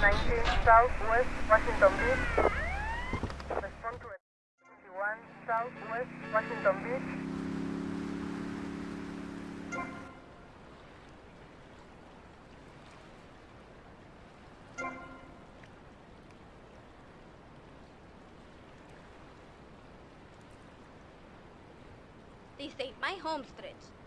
90 Southwest Washington Beach. Respond to 21 Southwest Washington Beach. This ain't my home stretch.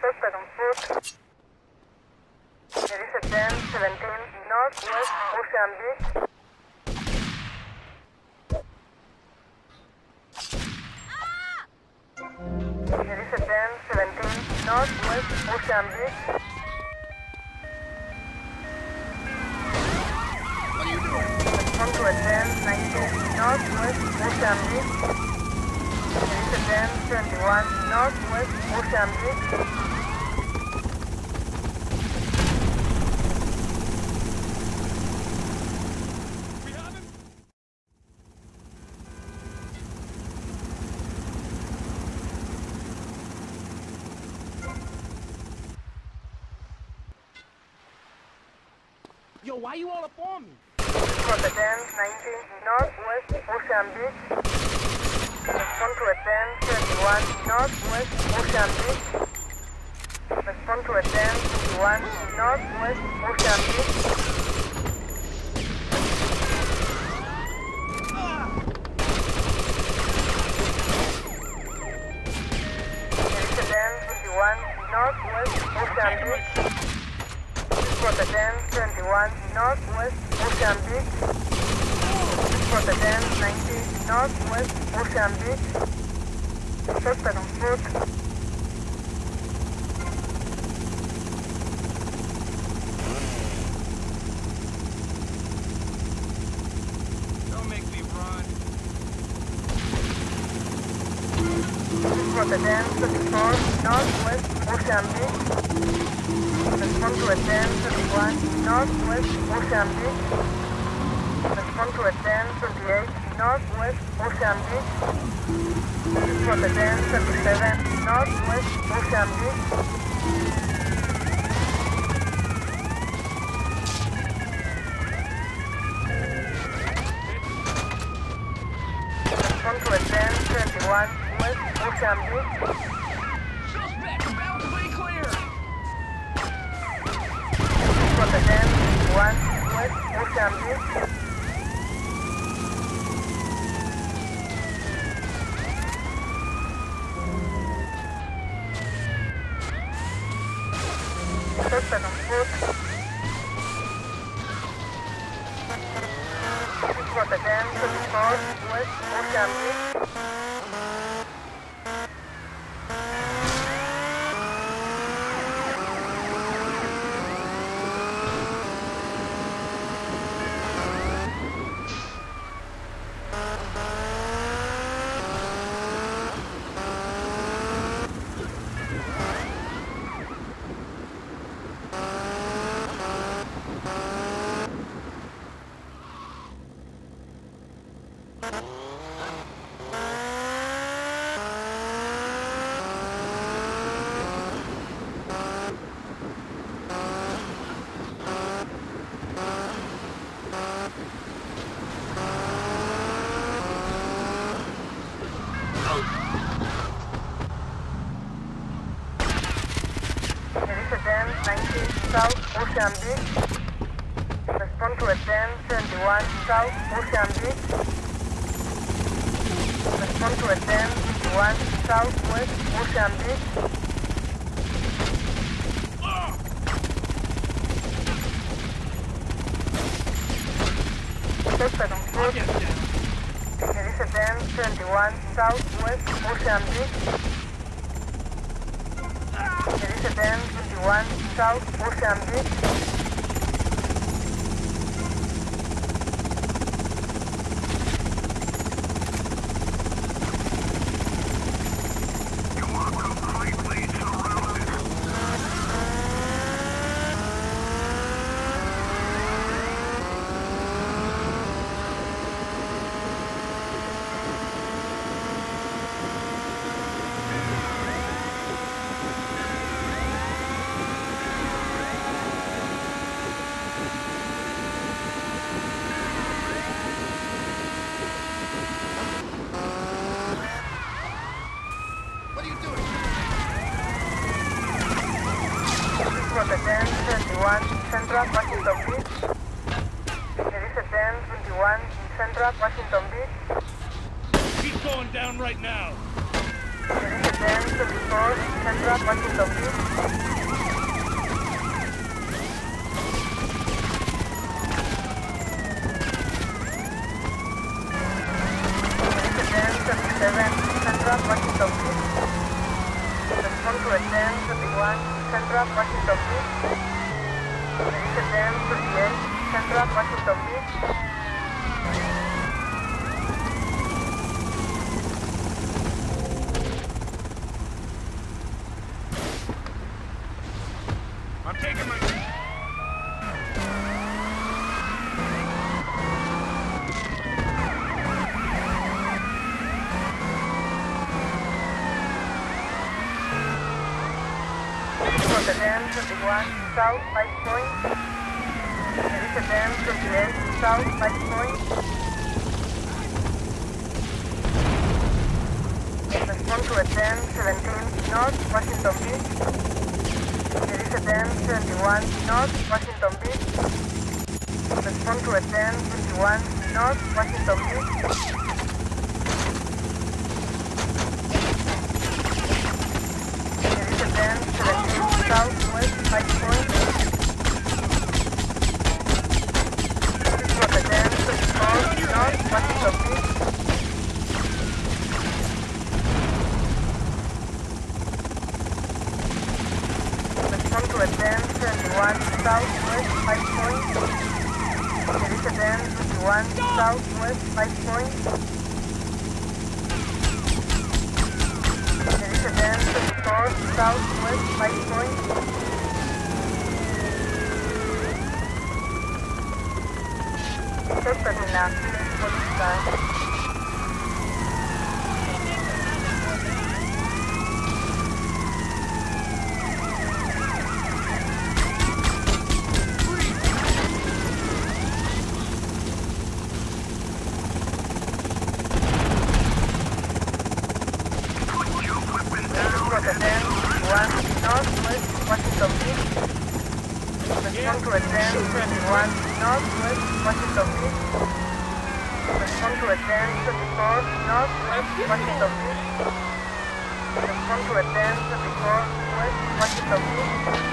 Suspect on foot. There is a 10 17 Northwest Ocean Beach. There is a 10 17 Northwest Ocean Beach. What are you doing? Respond to a 10 19 Northwest Ocean Beach. There is a 10 21 Northwest Ocean Beach. We have him? Yo, why you all up on me? For the 10 19 Northwest Ocean Beach. Respond to a 10 21 Northwest Ocean Respond to a 10 21 Northwest Ocean Beach. There is a 10 21 Northwest. For the 10 21 Northwest Ocean Beach. 10 90 Northwest Ocean 10 24 Northwest. Respond to a 10 21 Northwest Ocean Beach. Respond to a 10 28 Northwest Ocean Beach. For the 10 27 Northwest Ocean Beach. Respond to a 10 21 West Ocean Beach. Suspect, relatively clear. For the 10 21 West Ocean Beach. Suspect on foot. 10 24 West Ocean Beach. There is a 10 90 South Ocean Beach. Respond to a 10 71 South Ocean Beach. Respond to a 10 51 Southwest Ocean Beach. Suspect foot. There is a 10 71 Southwest Ocean Beach. There is a 10 51 South Ocean Beach. Central Washington Beach. There is a 1021 in Central Washington Beach. He's going down right now. There is a 1024 in Central Washington Beach. There is a 1027 in Central Washington Beach. Respond to a 1021 in Central Washington Beach. There is a 1038 in Central Washington Beach. My... For the 21 South Light Point. 28 South Light Point. Respond to a dam 17 North Washington Beach. There is a dam 71 North Washington Beach. Respond to a dam 21 North Washington Beach. There is a dam 17 Southwest Light Point. This was a dam 24 North Washington Beach. Respond to a dam 21 Southwest Light Point. There is a dam 21 Southwest Light Point. There is a dam 24 Southwest Light Point. Esto es terminación policial. Rotterdam, one Northwest Washington Beach. Respond to a 1021 Northwest Washington Beach. Respond to advance a 1024 Northwest Washington Beach. Respond to a 1024 West Washington Beach.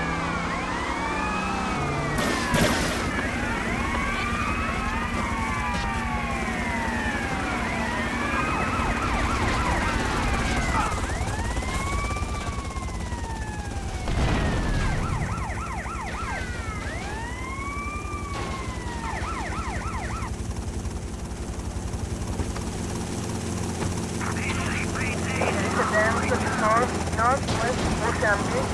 There is a dam to the north, northwest Ocean Beach.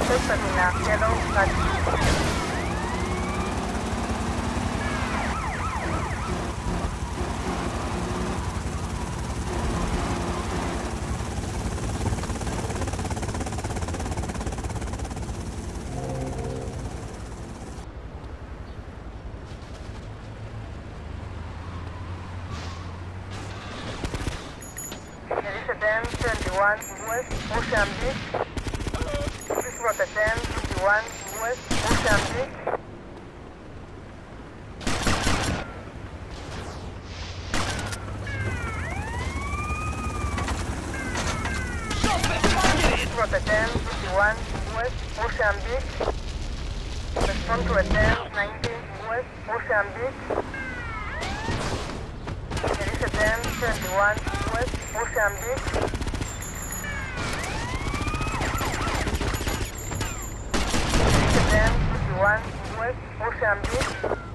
Esto es terminación 51 West Mozambique. Please protect 51 West Mozambique. Protect 51 West Mozambique. Respond to attempt 19 West Mozambique. There is attempt 21 West Mozambique. Beach. There is a